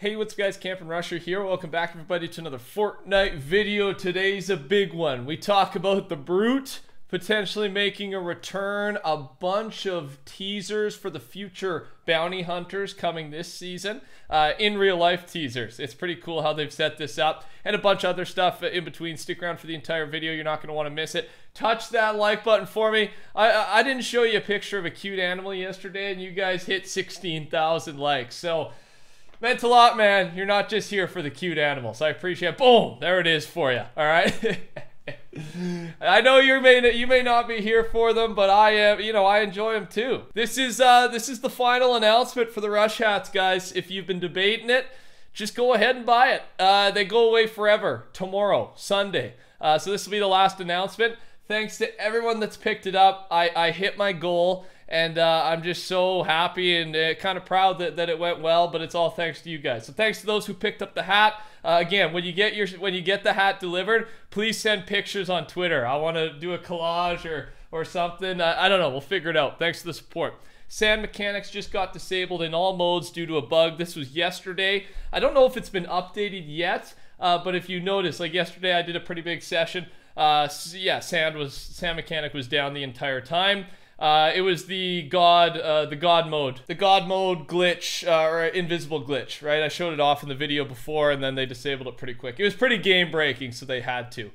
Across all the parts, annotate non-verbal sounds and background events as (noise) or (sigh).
Hey, what's up guys, Camping Rusher here. Welcome back everybody to another Fortnite video. Today's a big one. We talk about the Brute potentially making a return, a bunch of teasers for the future bounty hunters coming this season, uh, in real life teasers. It's pretty cool how they've set this up, and a bunch of other stuff in between. Stick around for the entire video. You're not going to want to miss it. Touch that like button for me. I, I didn't show you a picture of a cute animal yesterday, and you guys hit 16,000 likes. So meant a lot, man. You're not just here for the cute animals. I appreciate. Boom, there it is for you. All right. (laughs) I know you may you may not be here for them, but I am. You know, I enjoy them too. This is uh, this is the final announcement for the Rush Hats, guys. If you've been debating it, just go ahead and buy it. Uh, they go away forever tomorrow, Sunday. Uh, so this will be the last announcement. Thanks to everyone that's picked it up. I I hit my goal and uh, I'm just so happy and uh, kind of proud that, that it went well. But it's all thanks to you guys. So thanks to those who picked up the hat. Uh, again, when you get your when you get the hat delivered, please send pictures on Twitter. I want to do a collage or or something. I, I don't know. We'll figure it out. Thanks for the support. Sand mechanics just got disabled in all modes due to a bug. This was yesterday. I don't know if it's been updated yet, uh, but if you notice, like yesterday, I did a pretty big session. Uh, yeah, sand was sand mechanic was down the entire time. Uh, it was the god, uh, the god mode, the god mode glitch uh, or invisible glitch, right? I showed it off in the video before, and then they disabled it pretty quick. It was pretty game breaking, so they had to.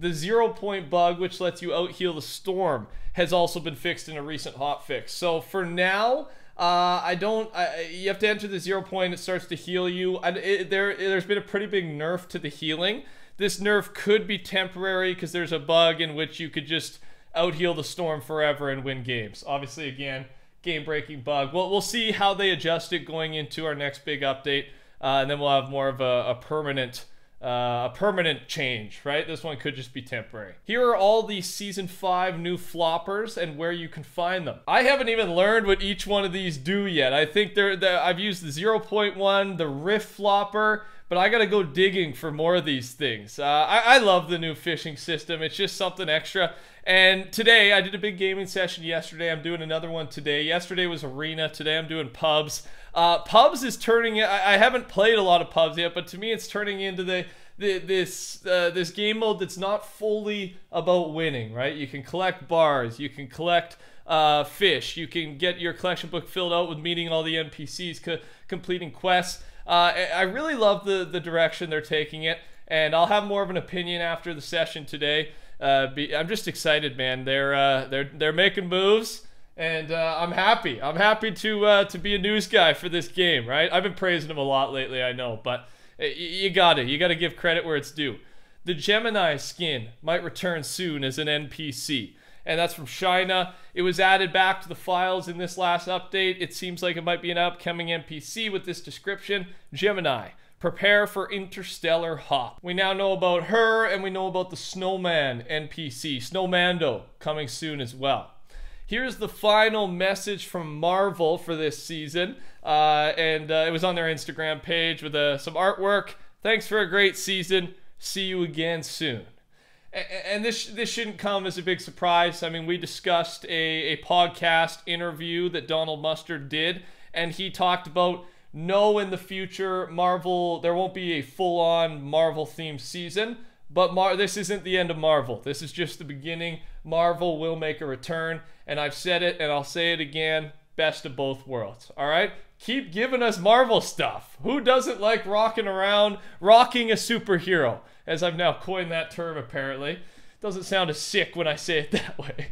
The zero point bug, which lets you out heal the storm, has also been fixed in a recent hotfix. So for now, uh, I don't. I, you have to enter the zero point. It starts to heal you. And it, there, there's been a pretty big nerf to the healing. This nerf could be temporary because there's a bug in which you could just out heal the storm forever and win games. Obviously, again, game breaking bug. Well, we'll see how they adjust it going into our next big update, uh, and then we'll have more of a, a permanent. Uh, a permanent change, right? This one could just be temporary. Here are all the season five new floppers and where you can find them. I haven't even learned what each one of these do yet. I think they're, they're I've used the 0.1, the Rift flopper, but I gotta go digging for more of these things. Uh, I, I love the new fishing system. It's just something extra. And today, I did a big gaming session yesterday. I'm doing another one today. Yesterday was Arena. Today, I'm doing Pubs. Uh, Pubs is turning. I, I haven't played a lot of Pubs yet, but to me, it's turning into the, the this uh, this game mode that's not fully about winning. Right? You can collect bars. You can collect uh, fish. You can get your collection book filled out with meeting all the NPCs, co completing quests. Uh, I really love the the direction they're taking it, and I'll have more of an opinion after the session today uh, be, I'm just excited, man. They're uh, they're they're making moves, and uh, I'm happy. I'm happy to uh, to be a news guy for this game. Right? I've been praising them a lot lately. I know, but you got it. You got to give credit where it's due. The Gemini skin might return soon as an NPC. And that's from Shiina. It was added back to the files in this last update. It seems like it might be an upcoming NPC with this description Gemini. Prepare for interstellar hop. We now know about her and we know about the Snowman NPC, Snowmando, coming soon as well. Here's the final message from Marvel for this season. Uh, and uh, it was on their Instagram page with uh, some artwork. Thanks for a great season. See you again soon. And this this shouldn't come as a big surprise. I mean, we discussed a, a podcast interview that Donald Mustard did, and he talked about no in the future Marvel there won't be a full-on Marvel themed season, but Mar- this isn't the end of Marvel. This is just the beginning. Marvel will make a return, and I've said it and I'll say it again, best of both worlds. All right? Keep giving us Marvel stuff. Who doesn't like rocking around, rocking a superhero? As I've now coined that term apparently. Doesn't sound as sick when I say it (laughs) that way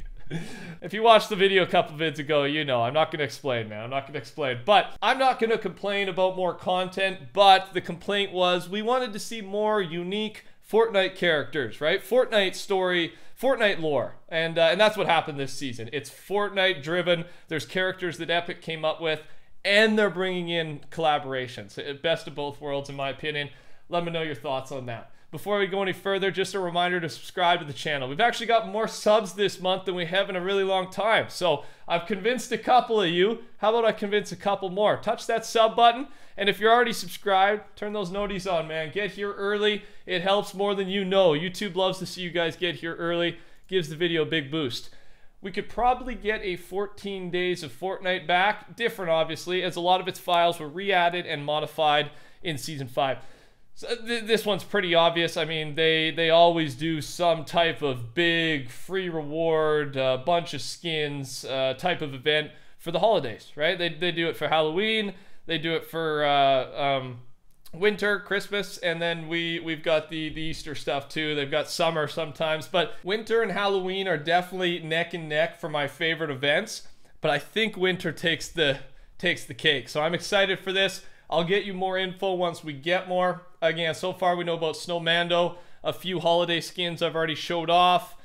if you watched the video a couple vids ago, you know I'm not going to explain, man. I'm not going to explain. But I'm not going to complain about more content, but the complaint was we wanted to see more unique Fortnite characters, right? Fortnite story, Fortnite lore. And, uh, and that's what happened this season. It's Fortnite driven. There's characters that Epic came up with, and they're bringing in collaborations. Best of both worlds, in my opinion. Let me know your thoughts on that. Before we go any further, just a reminder to subscribe to the channel. We've actually got more subs this month than we have in a really long time. So I've convinced a couple of you. How about I convince a couple more? Touch that sub button. And if you're already subscribed, turn those noties on, man. Get here early. It helps more than you know. YouTube loves to see you guys get here early. Gives the video a big boost. we could probably get a 14 days of Fortnite back. Different, obviously, as a lot of its files were re-added and modified in Season 5. So th- this one's pretty obvious. I mean, they they always do some type of big free reward, uh, bunch of skins uh, type of event for the holidays, right? They, they do it for Halloween. They do it for uh, um, winter, Christmas, and then we we've got the the Easter stuff too. They've got summer sometimes, but winter and Halloween are definitely neck and neck for my favorite events. But I think winter takes the takes the cake. So I'm excited for this. I'll get you more info once we get more. Again, so far we know about Snowmando, a few holiday skins I've already showed off,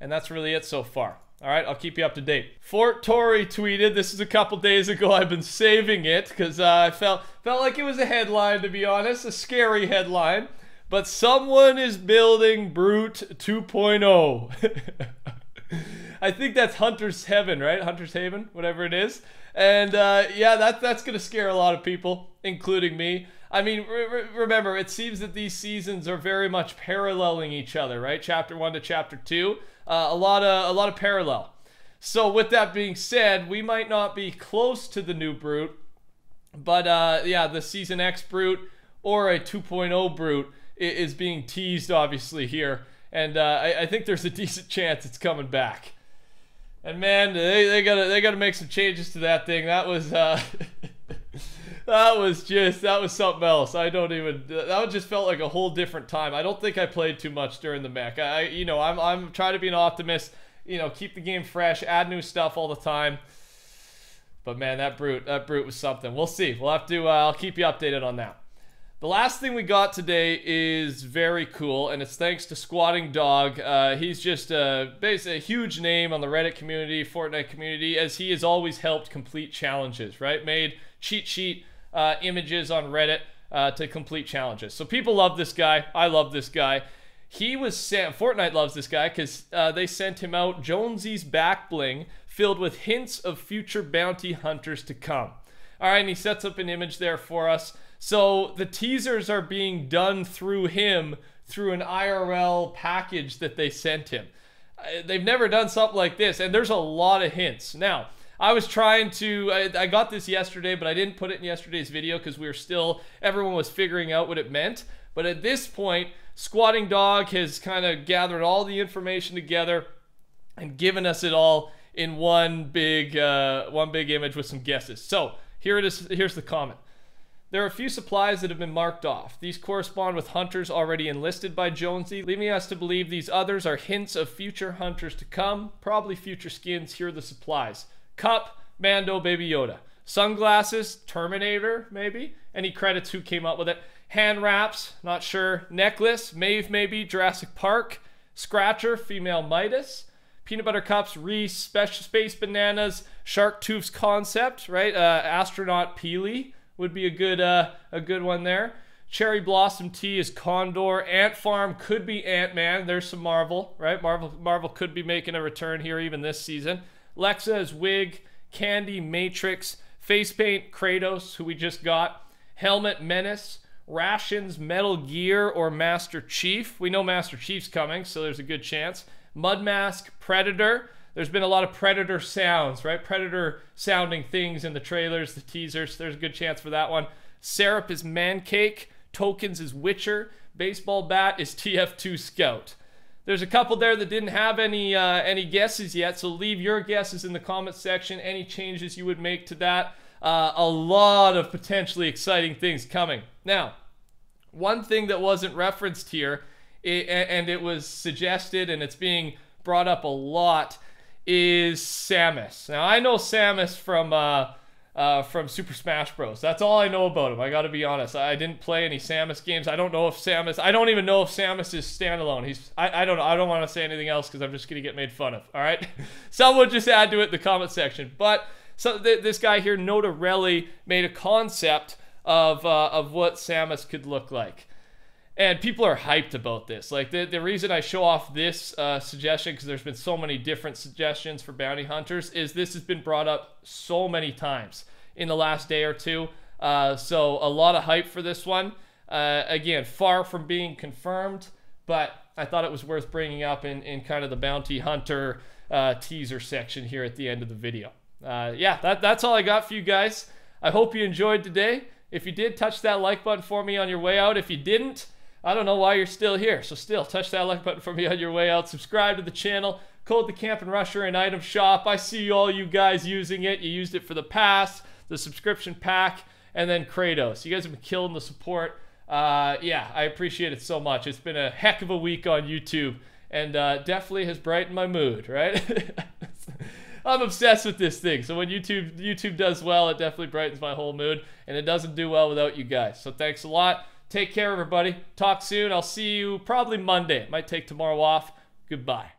and that's really it so far. All right, I'll keep you up to date. FortTory tweeted, this is a couple days ago. (laughs) I've been saving it because uh, I felt felt like it was a headline, to be honest, a scary headline. But someone is building Brute 2.0. (laughs) I think that's Hunter's Heaven, right? Hunter's Haven, whatever it is. And uh, yeah, that, that's going to scare a lot of people, including me. I mean, re- remember, it seems that these seasons are very much paralleling each other, right? Chapter 1 to Chapter 2 uh, a lot of a lot of parallel. So with that being said, we might not be close to the new Brute, but uh, yeah, the Season X Brute or a 2.0 Brute is being teased obviously here, and uh, I, I, think there's a (laughs) decent chance it's coming back. And man, they, they gotta they gotta make some changes to that thing. That was uh, (laughs) that was just that was something else. I don't even that just felt like a whole different time. I don't think I played too much during the mech. I you know I'm I'm trying to be an optimist. You know, keep the game fresh, add new stuff all the time. But man, that brute that brute was something. We'll see. We'll have to. Uh, I'll keep you updated on that. The last thing we got today is very cool, and it's thanks to Squatting Dog. Uh, he's just a, basically a huge name on the Reddit community, Fortnite community, as he has always helped complete challenges, right? Made cheat sheet uh, images on Reddit uh, to complete challenges. So people love this guy. I love this guy. He was sent, Fortnite loves this guy because uh, they sent him out Jonesy's back bling filled with hints of future bounty hunters to come. All right, and he sets up an image there for us. So the teasers are being done through him through an IRL package that they sent him. Uh, they've never done something like this, and there's a lot of hints. Now, I was trying to, I, I, got this yesterday, but I didn't put it in yesterday's video because we were still, everyone was figuring out what it meant. But at this point, Squatting Dog has kind of gathered all the information together and given us it all in one big, uh, one big image with some guesses. So here it is. Here's the comment. There are a few supplies that have been marked off. These correspond with hunters already enlisted by Jonesy, leaving us to believe these others are hints of future hunters to come, probably future skins. Here are the supplies. Cup, Mando, Baby Yoda. Sunglasses, Terminator, maybe. Any credits who came up with it. Hand wraps, not sure. Necklace, Maeve, maybe. Jurassic Park. Scratcher, female Midas. Peanut Butter Cups, Reese, Special Space Bananas, Shark Tooth's Concept, right? Uh, Astronaut Peely would be a good, uh, a good one there. Cherry Blossom Tea is Condor. Ant Farm could be Ant Man. There's some Marvel, right? Marvel, Marvel could be making a return here even this season. Lexa is Wig, Candy, Matrix, Face Paint, Kratos, who we just got, Helmet, Menace, Rations, Metal Gear, or Master Chief. We know Master Chief's coming, so there's a good chance. Mud Mask, Predator. There's been a lot of Predator sounds, right? Predator sounding things in the trailers, the teasers. There's a good chance for that one. Syrup is Mancake. Tokens is Witcher. Baseball Bat is TF2 Scout. There's a couple there that didn't have any uh, any guesses yet, so leave your guesses in the comments section. Any changes you would make to that. Uh, a lot of potentially exciting things coming. Now, one thing that wasn't referenced here, and it was suggested and it's being brought up a lot, is Samus. Now, I know Samus from uh, uh, from Super Smash Bros. That's all I know about him. I got to be honest. I didn't play any Samus games. I don't know if Samus. I don't even know if Samus is standalone. He's. I, I don't know. I don't want to say anything else because I'm just gonna get made fun of. All right. (laughs) Someone just add to it in the comment section. But so th- this guy here, Notarelli, made a concept of uh, of what Samus could look like and people are hyped about this. Like the, the reason I show off this uh, suggestion because there's been so many different suggestions for bounty hunters is this has been brought up so many times in the last day or two. Uh, so a lot of hype for this one. Uh, again, far from being confirmed, but I thought it was worth bringing up in, in kind of the bounty hunter uh, teaser section here at the end of the video. Uh, yeah, that, that's all I got for you guys. I hope you enjoyed today. If you did, touch that like button for me on your way out. If you didn't, I don't know why you're still here. So still, touch that like button for me on your way out. Subscribe to the channel. Code the Camping Rusher and item shop. I see all you guys using it. You used it for the pass, the subscription pack, and then Kratos. You guys have been killing the support. Uh, yeah, I appreciate it so much. It's been a heck of a week on YouTube, and uh, definitely has brightened my mood. Right. (laughs) I'm obsessed with this thing. So when YouTube YouTube does well, it definitely brightens my whole mood, and it doesn't do well without you guys. So thanks a lot. Take care, everybody. Talk soon. I'll see you probably Monday. Might take tomorrow off. Goodbye.